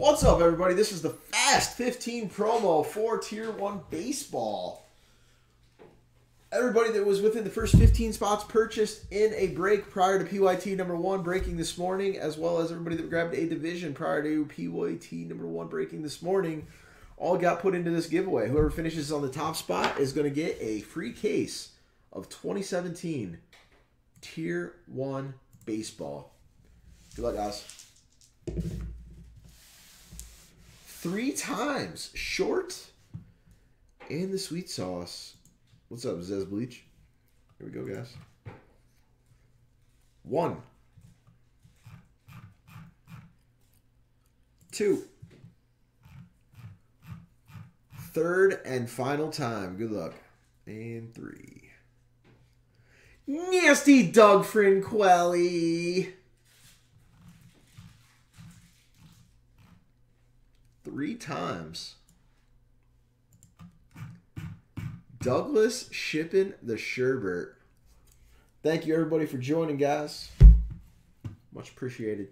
What's up, everybody? This is the Fast 15 promo for Tier 1 Baseball. Everybody that was within the first 15 spots purchased in a break prior to PYT number one breaking this morning, as well as everybody that grabbed a division prior to PYT number one breaking this morning, all got put into this giveaway. Whoever finishes on the top spot is going to get a free case of 2017 Tier 1 Baseball. Good luck, guys. Three times short and the sweet sauce. What's up, Zez Bleach? Here we go, guys. One. Two. Third and final time. Good luck. And three. Nasty Doug Frinquelli. Three times. Douglas shipping the sherbert. Thank you everybody for joining, guys. Much appreciated.